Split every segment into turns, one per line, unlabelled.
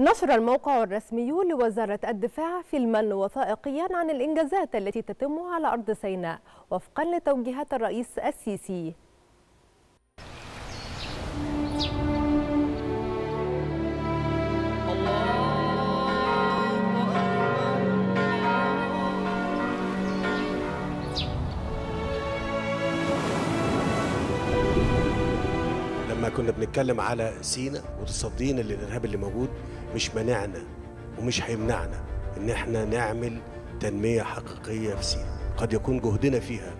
نشر الموقع الرسمي لوزارة الدفاع فيلما وثائقيا عن الإنجازات التي تتم على أرض سيناء وفقا لتوجيهات الرئيس السيسي.
لما كنا بنتكلم على سينا وتصدينا للإرهاب اللي موجود مش مانعنا ومش هيمنعنا إن إحنا نعمل تنمية حقيقية في سينا. قد يكون جهدنا فيها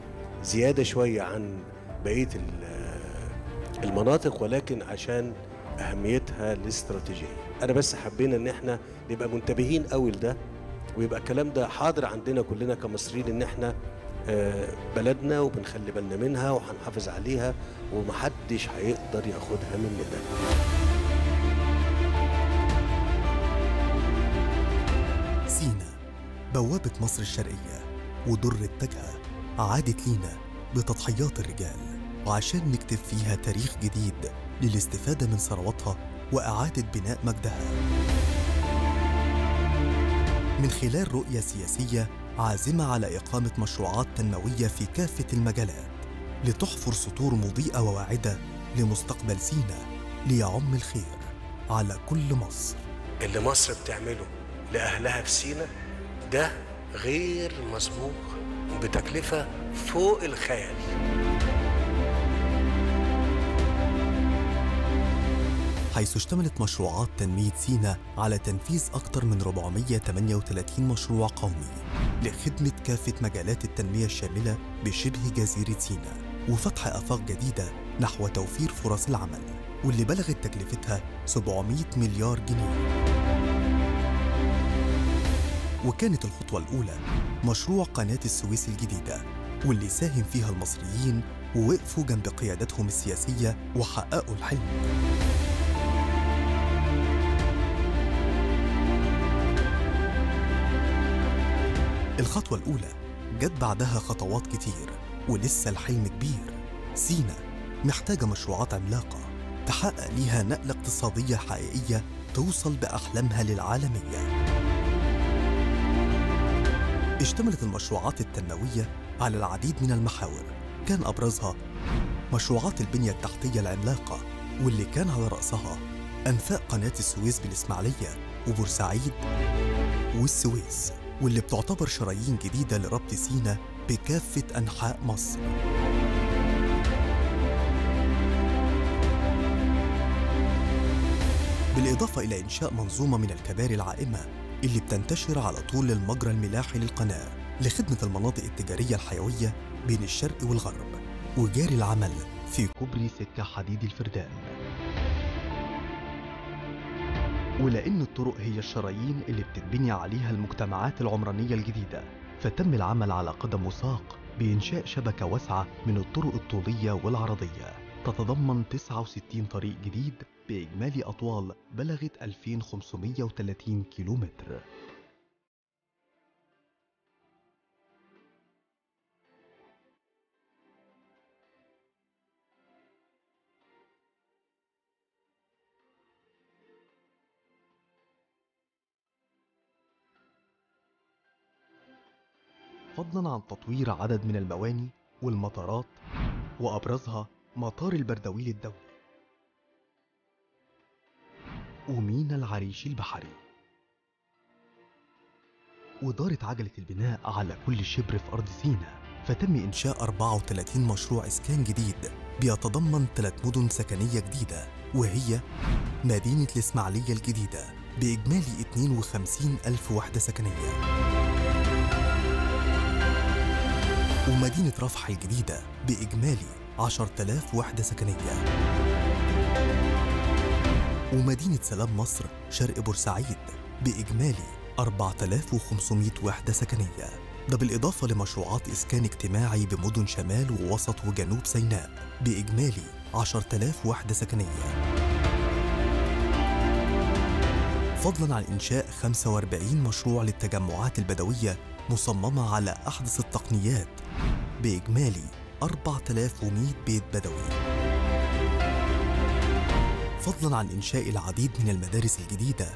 زيادة شوية عن بقية ال- المناطق ولكن عشان أهميتها الاستراتيجية. أنا بس حبينا إن إحنا نبقى منتبهين قوي لده ويبقى الكلام ده حاضر عندنا كلنا كمصريين إن إحنا آه، بلدنا وبنخلي بالنا منها وهنحافظ عليها ومحدش هيقدر ياخدها مننا
بوابة مصر الشرقية ودر التاجها عادت لينا بتضحيات الرجال وعشان نكتب فيها تاريخ جديد للاستفادة من ثرواتها وإعادة بناء مجدها. من خلال رؤية سياسية عازمة على إقامة مشروعات تنموية في كافة المجالات لتحفر سطور مضيئة وواعدة لمستقبل سينا ليعم الخير على كل مصر.
اللي مصر بتعمله لأهلها في سينا ده غير مسبوق بتكلفة فوق الخيال.
حيث اشتملت مشروعات تنمية سينا على تنفيذ أكثر من 438 مشروع قومي لخدمة كافة مجالات التنمية الشاملة بشبه جزيرة سينا وفتح آفاق جديدة نحو توفير فرص العمل واللي بلغت تكلفتها 700 مليار جنيه. وكانت الخطوة الأولى مشروع قناة السويس الجديدة واللي ساهم فيها المصريين ووقفوا جنب قيادتهم السياسية وحققوا الحلم. الخطوة الأولى جت بعدها خطوات كتير ولسه الحلم كبير. سينا محتاجة مشروعات عملاقة تحقق ليها نقلة اقتصادية حقيقية توصل بأحلامها للعالمية. اشتملت المشروعات التنموية على العديد من المحاور. كان أبرزها مشروعات البنية التحتية العملاقة واللي كان على رأسها أنفاق قناة السويس بالإسماعيلية وبورسعيد والسويس واللي بتعتبر شرايين جديدة لربط سينا بكافة أنحاء مصر. بالإضافة إلى إنشاء منظومة من الكباري العائمة اللي بتنتشر على طول المجرى الملاحي للقناة لخدمة المناطق التجارية الحيوية بين الشرق والغرب وجاري العمل في كوبري سكة حديد الفردان. ولأن الطرق هي الشرايين اللي بتتبني عليها المجتمعات العمرانية الجديدة فتم العمل على قدم وساق بإنشاء شبكة واسعة من الطرق الطولية والعرضية. تتضمن 69 طريق جديد بإجمالي أطوال بلغت 2530 كيلومتر. فضلا عن تطوير عدد من المواني والمطارات وأبرزها مطار البردويل الدولي. ومينا العريش البحري. ودارت عجلة البناء على كل شبر في أرض سينا فتم إنشاء 34 مشروع إسكان جديد بيتضمن ثلاث مدن سكنية جديدة وهي مدينة الإسماعيلية الجديدة بإجمالي 52 ألف وحدة سكنية. ومدينة رفح الجديدة بإجمالي 10000 وحدة سكنية. ومدينة سلام مصر شرق بورسعيد بإجمالي 4500 وحدة سكنية. ده بالإضافة لمشروعات إسكان اجتماعي بمدن شمال ووسط وجنوب سيناء. بإجمالي 10000 وحدة سكنية. فضلا عن إنشاء 45 مشروع للتجمعات البدوية مصممة على أحدث التقنيات. بإجمالي 4100 بيت بدوي. فضلا عن إنشاء العديد من المدارس الجديدة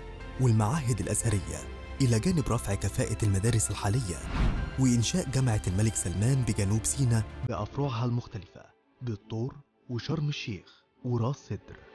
والمعاهد الأزهرية إلى جانب رفع كفاءة المدارس الحالية وإنشاء جامعة الملك سلمان بجنوب سيناء بأفرعها المختلفة بالطور وشرم الشيخ وراس سدر.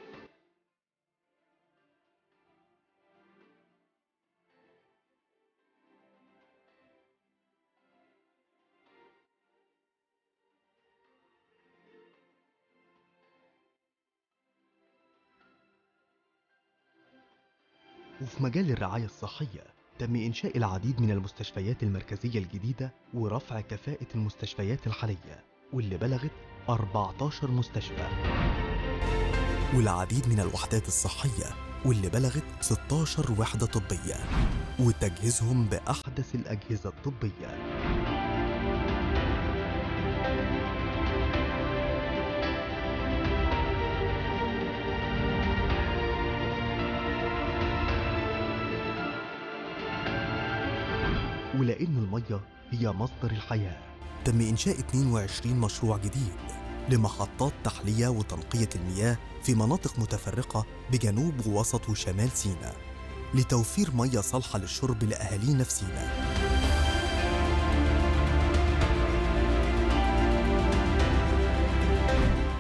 وفي مجال الرعاية الصحية تم إنشاء العديد من المستشفيات المركزية الجديدة ورفع كفاءة المستشفيات الحالية واللي بلغت 14 مستشفى. والعديد من الوحدات الصحية واللي بلغت 16 وحدة طبية وتجهيزهم بأحدث الأجهزة الطبية. ولأن المية هي مصدر الحياة. تم إنشاء 22 مشروع جديد لمحطات تحلية وتنقية المياه في مناطق متفرقة بجنوب ووسط وشمال سيناء لتوفير مياه صالحة للشرب لأهالينا في سيناء.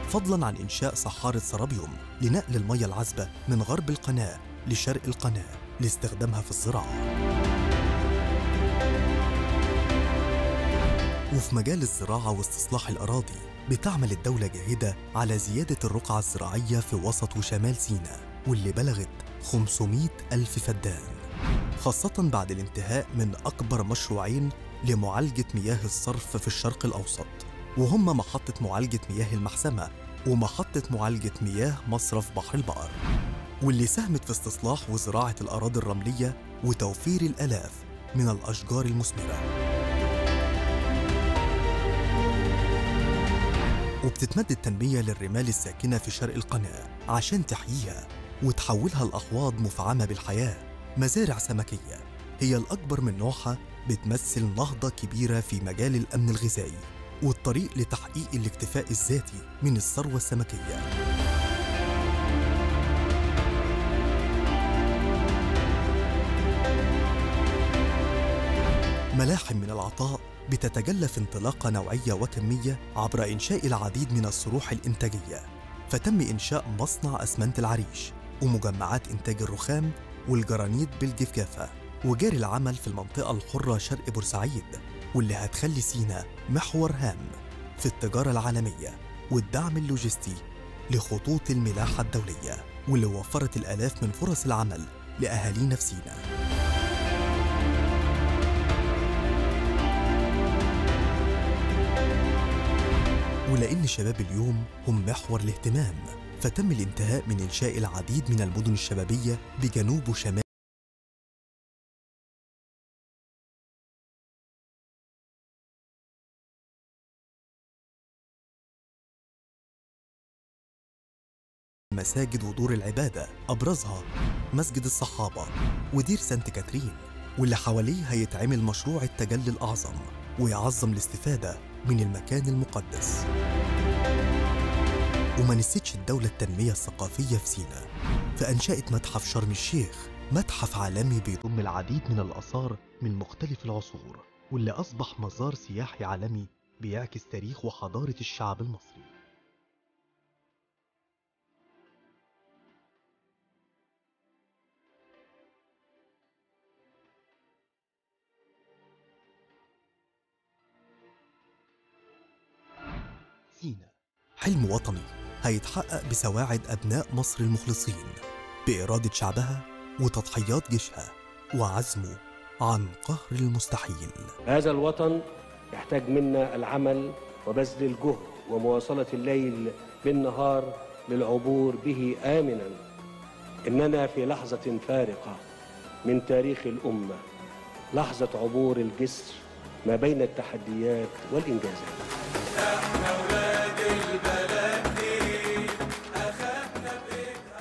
فضلا عن إنشاء صحارة سرابيوم لنقل المياه العذبة من غرب القناة لشرق القناة لاستخدامها في الزراعة. وفي مجال الزراعة واستصلاح الأراضي بتعمل الدولة جاهدة على زيادة الرقعة الزراعية في وسط وشمال سيناء واللي بلغت 500 ألف فدان. خاصة بعد الانتهاء من أكبر مشروعين لمعالجة مياه الصرف في الشرق الأوسط وهم محطة معالجة مياه المحسمة ومحطة معالجة مياه مصرف بحر البقر واللي ساهمت في استصلاح وزراعة الأراضي الرملية وتوفير الآلاف من الأشجار المثمرة. وبتتمد التنمية للرمال الساكنة في شرق القناة عشان تحييها وتحولها لأحواض مفعمة بالحياة. مزارع سمكية هي الأكبر من نوعها بتمثل نهضة كبيرة في مجال الأمن الغذائي والطريق لتحقيق الاكتفاء الذاتي من الثروة السمكية. ملاحم من العطاء بتتجلى في انطلاقة نوعية وكمية عبر إنشاء العديد من الصروح الإنتاجية. فتم إنشاء مصنع أسمنت العريش ومجمعات إنتاج الرخام والجرانيت بالجفجافة وجاري العمل في المنطقة الحرة شرق بورسعيد واللي هتخلي سينا محور هام في التجارة العالمية والدعم اللوجستي لخطوط الملاحة الدولية واللي وفرت الآلاف من فرص العمل لأهالينا في سينا. ولأن شباب اليوم هم محور الاهتمام فتم الانتهاء من إنشاء العديد من المدن الشبابية بجنوب وشمال مساجد ودور العبادة أبرزها مسجد الصحابة ودير سانت كاترين واللي حواليه هيتعمل مشروع التجلي الأعظم ويعظم الاستفادة من المكان المقدس. وما نسيتش الدولة التنمية الثقافية في سينا فأنشأت متحف شرم الشيخ متحف عالمي بيضم العديد من الآثار من مختلف العصور واللي أصبح مزار سياحي عالمي بيعكس تاريخ وحضارة الشعب المصري. سينا حلم وطني هيتحقق بسواعد أبناء مصر المخلصين بإرادة شعبها وتضحيات جيشها وعزمه عن قهر المستحيل.
هذا الوطن يحتاج منا العمل وبذل الجهد ومواصلة الليل بالنهار للعبور به آمنا. إننا في لحظة فارقة من تاريخ الأمة لحظة عبور الجسر ما بين التحديات والإنجازات.